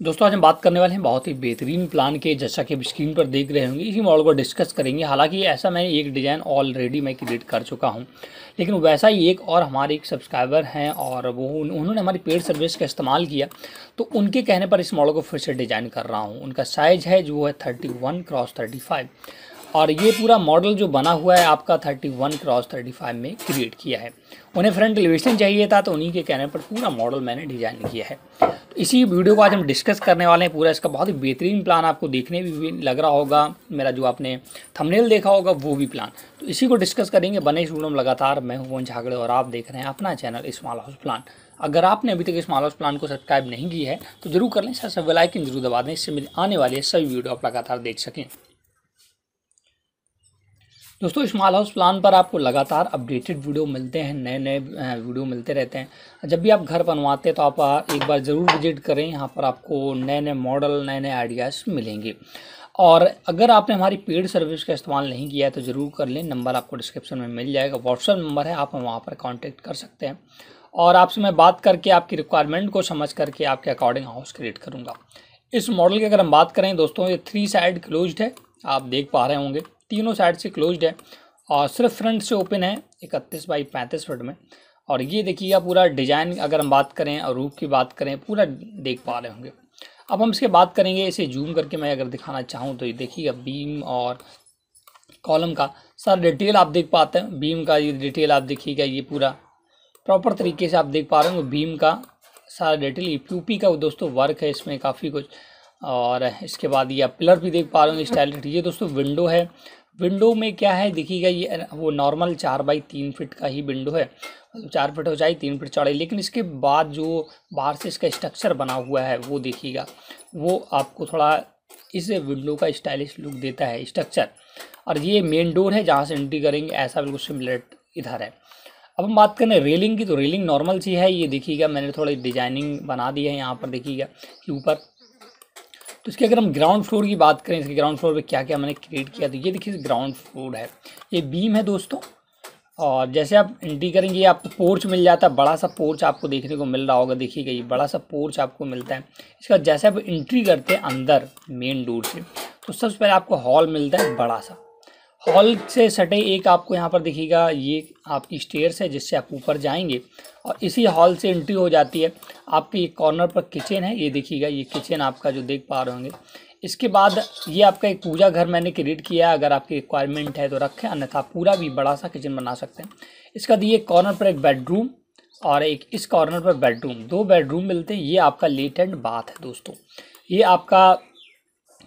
दोस्तों, आज हम बात करने वाले हैं बहुत ही बेहतरीन प्लान के, जैसा कि आप स्क्रीन पर देख रहे होंगे। इसी मॉडल को डिस्कस करेंगे। हालाँकि ऐसा मैं एक डिज़ाइन ऑलरेडी मैं क्रिएट कर चुका हूँ। लेकिन वैसा ही एक और हमारे एक सब्सक्राइबर हैं और वो उन्होंने हमारी पेड सर्विस का इस्तेमाल किया। तो उनके कहने पर इस मॉडल को फिर से डिज़ाइन कर रहा हूँ। उनका साइज़ है, जो है thirty one cross thirty five और ये पूरा मॉडल जो बना हुआ है आपका 31 क्रॉस 35 में क्रिएट किया है। उन्हें फ्रंट एलिवेशन चाहिए था तो उन्हीं के कहने पर पूरा मॉडल मैंने डिज़ाइन किया है। तो इसी वीडियो को आज हम डिस्कस करने वाले हैं पूरा। इसका बहुत ही बेहतरीन प्लान आपको देखने भी लग रहा होगा। मेरा जो आपने थंबनेल देखा होगा, वो भी प्लान तो इसी को डिस्कस करेंगे। बने इस वीडियो में लगातार मैं हूँ झागड़े और आप देख रहे हैं अपना चैनल स्मॉल हाउस प्लान अगर आपने अभी तक स्मॉल हाउस प्लान को सब्सक्राइब नहीं की है तो ज़रूर कर लें। साथ बेलाइकन ज़रूर दबा दें। इससे आने वाले सभी वीडियो आप लगातार देख सकें। दोस्तों स्मॉल हाउस प्लान पर आपको लगातार अपडेटेड वीडियो मिलते हैं नए नए वीडियो मिलते रहते हैं। जब भी आप घर बनवाते हैं तो आप एक बार ज़रूर विज़िट करें। यहाँ पर आपको नए नए मॉडल नए नए आइडियाज़ मिलेंगे। और अगर आपने हमारी पेड सर्विस का इस्तेमाल नहीं किया है तो ज़रूर कर लें। नंबर आपको डिस्क्रिप्शन में मिल जाएगा। व्हाट्सअप नंबर है, आप वहाँ पर कॉन्टेक्ट कर सकते हैं। और आपसे मैं बात करके, आपकी रिक्वायरमेंट को समझ करके, आपके अकॉर्डिंग हाउस क्रिएट करूँगा। इस मॉडल की अगर हम बात करें, दोस्तों, ये थ्री साइड क्लोज है। आप देख पा रहे होंगे। तीनों साइड से क्लोज्ड है और सिर्फ़ फ्रंट से ओपन है इकतीस बाई पैंतीस फुट में। और ये देखिएगा पूरा डिज़ाइन अगर हम बात करें और रूप की बात करें, पूरा देख पा रहे होंगे। अब हम इसके बात करेंगे, इसे जूम करके मैं अगर दिखाना चाहूँ तो ये देखिएगा बीम और कॉलम का सर डिटेल आप देख पाते हैं। बीम का ये डिटेल आप देखिएगा, ये पूरा प्रॉपर तरीके से आप देख पा रहे होंगे। बीम का सारा डिटेल ये पी का दोस्तों वर्क है, इसमें काफ़ी कुछ। और इसके बाद ये पिलर भी देख पा रहे होंगे स्टाइल ये दोस्तों विंडो है विंडो में क्या है? देखिएगा, ये, वो नॉर्मल चार बाई तीन फिट का ही विंडो है। मतलब चार फिट हो जाए, तीन फिट चौड़ाई। लेकिन इसके बाद जो बाहर से इसका स्ट्रक्चर बना हुआ है, वो देखिएगा, वो आपको थोड़ा इस विंडो का स्टाइलिश लुक देता है स्ट्रक्चर और ये मेन डोर है, जहाँ से एंट्री करेंगे, ऐसा बिल्कुल सिमिलर इधर है। अब हम बात करें रेलिंग की तो रेलिंग नॉर्मल सी है। ये देखिएगा, मैंने थोड़ी डिज़ाइनिंग बना दी है यहाँ पर, देखिएगा, कि ऊपर। तो इसके अगर हम ग्राउंड फ्लोर की बात करें, इसके ग्राउंड फ्लोर पे क्या क्या मैंने क्रिएट किया तो ये देखिए ग्राउंड फ्लोर है। ये बीम है दोस्तों, और जैसे आप एंट्री करेंगे, आपको पोर्च मिल जाता है, बड़ा सा पोर्च आपको देखने को मिल रहा होगा, देखिएगा ये बड़ा सा पोर्च आपको मिलता है। इसका जैसे आप एंट्री करते हैं अंदर मेन डोर से तो सबसे पहले आपको हॉल मिलता है बड़ा सा। हॉल से सटे एक आपको यहाँ पर दिखेगा, ये आपकी स्टेयर्स है जिससे आप ऊपर जाएँगे और इसी हॉल से एंट्री हो जाती है। आपके एक कॉर्नर पर किचन है, ये देखिएगा ये किचन आपका जो देख पा रहे होंगे। इसके बाद ये आपका एक पूजा घर मैंने क्रिएट किया है, अगर आपकी रिक्वायरमेंट है तो रखें, अन्यथा पूरा भी बड़ा सा किचन बना सकते हैं। इसका दिए कॉर्नर पर एक बेडरूम और एक इस कॉर्नर पर बेडरूम दो बेडरूम मिलते हैं, ये आपका लेट एंड बाथ है दोस्तों। ये आपका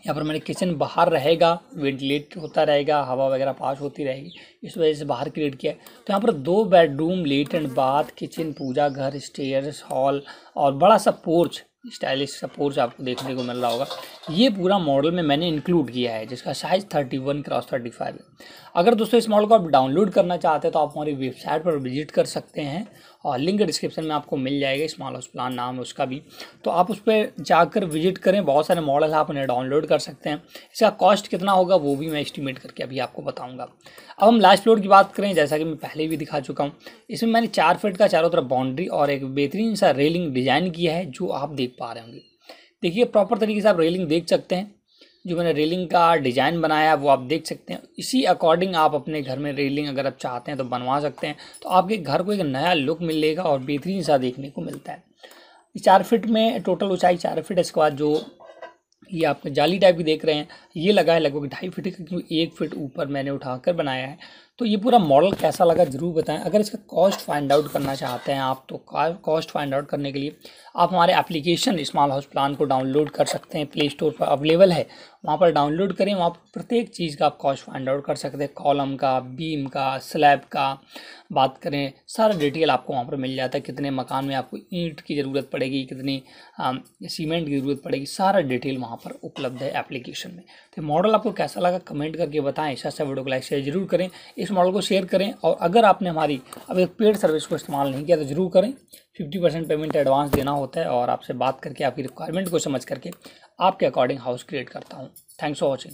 यहाँ पर मैंने किचन बाहर रहेगा वेंटिलेट होता रहेगा, हवा वगैरह पास होती रहेगी, इस वजह से बाहर क्रिएट किया है। तो यहाँ पर दो bedroom lat and bath kitchen पूजा घर स्टेयर्स हॉल और बड़ा सा पोर्च स्टाइलिश सा पोर्च आपको देखने को मिल रहा होगा। ये पूरा मॉडल में मैंने इंक्लूड किया है, जिसका size thirty one cross thirty five है। अगर दोस्तों इस मॉडल को आप डाउनलोड करना चाहते हैं तो आप हमारी वेबसाइट पर विज़िट कर सकते हैं और लिंक डिस्क्रिप्शन में आपको मिल जाएगा, स्मॉल हाउस प्लान नाम है उसका भी। तो आप उस पर जाकर विज़िट करें, बहुत सारे मॉडल आप उन्हें डाउनलोड कर सकते हैं। इसका कॉस्ट कितना होगा, वो भी मैं एस्टिमेट करके अभी आपको बताऊँगा। अब हम लास्ट फ्लोर की बात करें, जैसा कि मैं पहले भी दिखा चुका हूँ। इसमें मैंने चार फीट का चारों तरफ़ बाउंड्री और एक बेहतरीन सा रेलिंग डिज़ाइन किया है, जो आप देख पा रहे होंगे। देखिए प्रॉपर तरीके से आप रेलिंग देख सकते हैं। जो मैंने रेलिंग का डिज़ाइन बनाया वो आप देख सकते हैं। इसी अकॉर्डिंग आप अपने घर में रेलिंग अगर आप चाहते हैं तो बनवा सकते हैं। तो आपके घर को एक नया लुक मिलेगा और बेहतरीन सा देखने को मिलता है। चार फिट में टोटल ऊंचाई चार फिट इसके बाद जो ये आप जाली टाइप की देख रहे हैं, ये लगा है लगभग ढाई फिट का, क्योंकि एक फिट ऊपर मैंने उठाकर बनाया है। तो ये पूरा मॉडल कैसा लगा ज़रूर बताएँ। अगर इसका कॉस्ट फाइंड आउट करना चाहते हैं आप तो कॉस्ट फाइंड आउट करने के लिए आप हमारे एप्लीकेशन स्मॉल हाउस प्लान को डाउनलोड कर सकते हैं। प्ले स्टोर पर अवेलेबल है। वहाँ पर डाउनलोड करें। वहाँ पर प्रत्येक चीज़ का आप कॉस्ट फाइंड आउट कर सकते हैं। कॉलम का बीम का स्लैब का, बात करें। सारा डिटेल आपको वहाँ पर मिल जाता है। कितने मकान में आपको ईंट की ज़रूरत पड़ेगी, कितनी सीमेंट की ज़रूरत पड़ेगी। सारा डिटेल वहाँ पर उपलब्ध है एप्लीकेशन में। तो मॉडल आपको कैसा लगा कमेंट करके बताएँ। ऐसा ऐसा वीडियो को लाइक शेयर ज़रूर करें। इस मॉडल को शेयर करें और अगर आपने हमारी एक पेड सर्विस को इस्तेमाल नहीं किया तो ज़रूर करें। फिफ्टी परसेंट पेमेंट एडवांस देना होता है और आपसे बात करके, आपकी रिक्वायरमेंट को समझ करके आपके अकॉर्डिंग हाउस क्रिएट करता हूँ. Thanks for watching